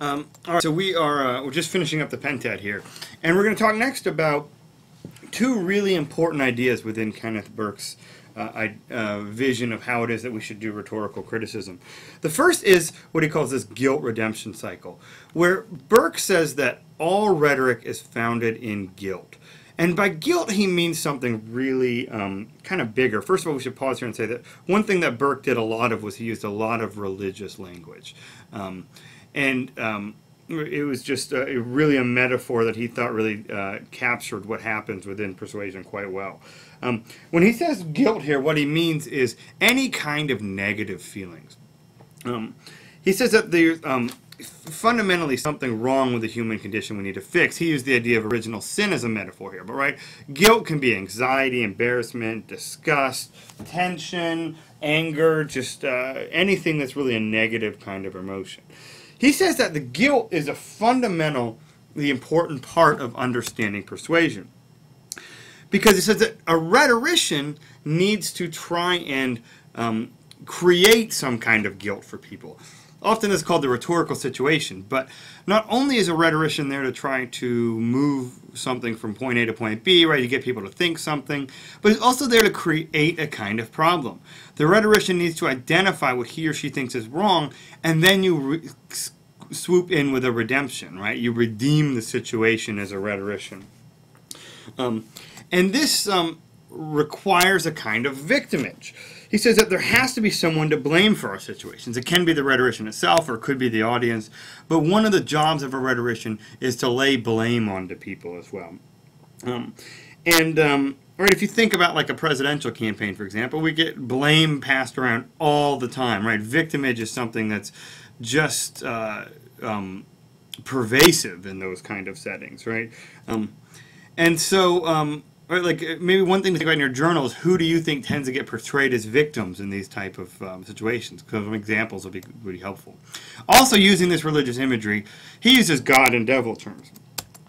Um, all right, so we are uh, we're just finishing up the Pentad here, and we're going to talk next about two really important ideas within Kenneth Burke's uh, I, uh, vision of how it is that we should do rhetorical criticism. The first is what he calls this guilt redemption cycle, where Burke says that all rhetoric is founded in guilt. And by guilt, he means something really um, kind of bigger. First of all, we should pause here and say that one thing that Burke did a lot of was he used a lot of religious language. Um, and um, it was just uh, really a metaphor that he thought really uh, captured what happens within persuasion quite well. Um, when he says guilt here, what he means is any kind of negative feelings. Um, he says that there's um, fundamentally something wrong with the human condition we need to fix. He used the idea of original sin as a metaphor here, but right, guilt can be anxiety, embarrassment, disgust, tension, anger, just uh, anything that's really a negative kind of emotion. He says that the guilt is a fundamental, the important part of understanding persuasion. Because he says that a rhetorician needs to try and um, create some kind of guilt for people. Often it's called the rhetorical situation, but not only is a rhetorician there to try to move something from point A to point B, right, to get people to think something, but it's also there to create a kind of problem. The rhetorician needs to identify what he or she thinks is wrong, and then you swoop in with a redemption, right? You redeem the situation as a rhetorician. Um, and this um, requires a kind of victimage. He says that there has to be someone to blame for our situations. It can be the rhetorician itself or it could be the audience, but one of the jobs of a rhetorician is to lay blame onto people as well. Um, and um, right, if you think about like a presidential campaign, for example, we get blame passed around all the time, right? Victimage is something that's just uh, um, pervasive in those kind of settings, right? Um, and so Right, like uh, maybe one thing to think about in your journal is who do you think tends to get portrayed as victims in these type of um, situations? Because some examples would be really helpful. Also, using this religious imagery, he uses God and devil terms.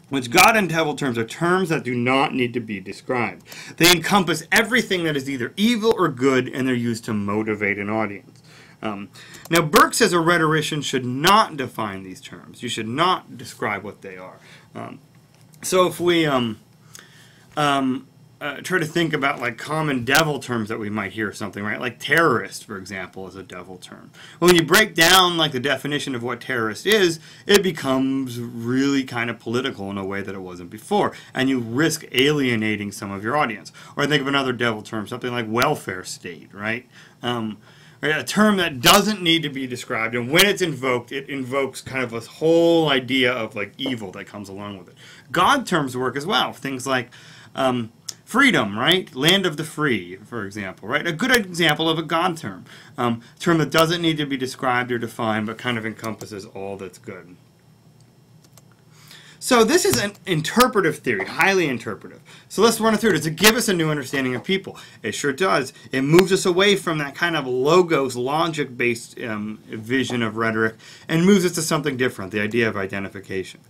Which God and devil terms are terms that do not need to be described. They encompass everything that is either evil or good, and they're used to motivate an audience. Um, now, Burke says a rhetorician should not define these terms. You should not describe what they are. Um, so if we um, um, uh, try to think about like common devil terms that we might hear something right? Like terrorist for example is a devil term. When you break down like the definition of what terrorist is it becomes really kind of political in a way that it wasn't before and you risk alienating some of your audience. Or think of another devil term something like welfare state right? Um, a term that doesn't need to be described and when it's invoked it invokes kind of a whole idea of like evil that comes along with it. God terms work as well. Things like um, freedom, right? Land of the free, for example, right? A good example of a God term. Um, term that doesn't need to be described or defined, but kind of encompasses all that's good. So this is an interpretive theory, highly interpretive. So let's run it through. Does it give us a new understanding of people? It sure does. It moves us away from that kind of logos, logic-based um, vision of rhetoric and moves us to something different, the idea of identification.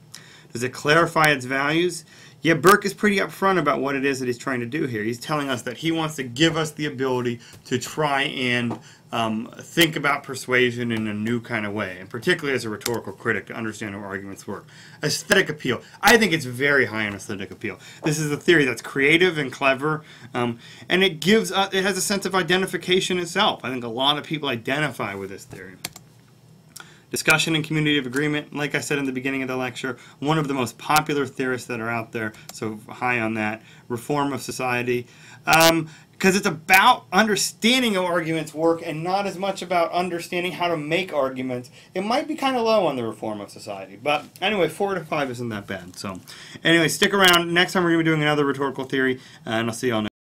Does it clarify its values? Yeah, Burke is pretty upfront about what it is that he's trying to do here. He's telling us that he wants to give us the ability to try and um, think about persuasion in a new kind of way, and particularly as a rhetorical critic to understand how arguments work. Aesthetic appeal. I think it's very high on aesthetic appeal. This is a theory that's creative and clever, um, and it gives uh, it has a sense of identification itself. I think a lot of people identify with this theory. Discussion and community of agreement, like I said in the beginning of the lecture, one of the most popular theorists that are out there, so high on that. Reform of society. Um, because it's about understanding how arguments work and not as much about understanding how to make arguments. It might be kind of low on the reform of society. But anyway, 4 to 5 isn't that bad. So anyway, stick around. Next time we're going to be doing another rhetorical theory, and I'll see you all next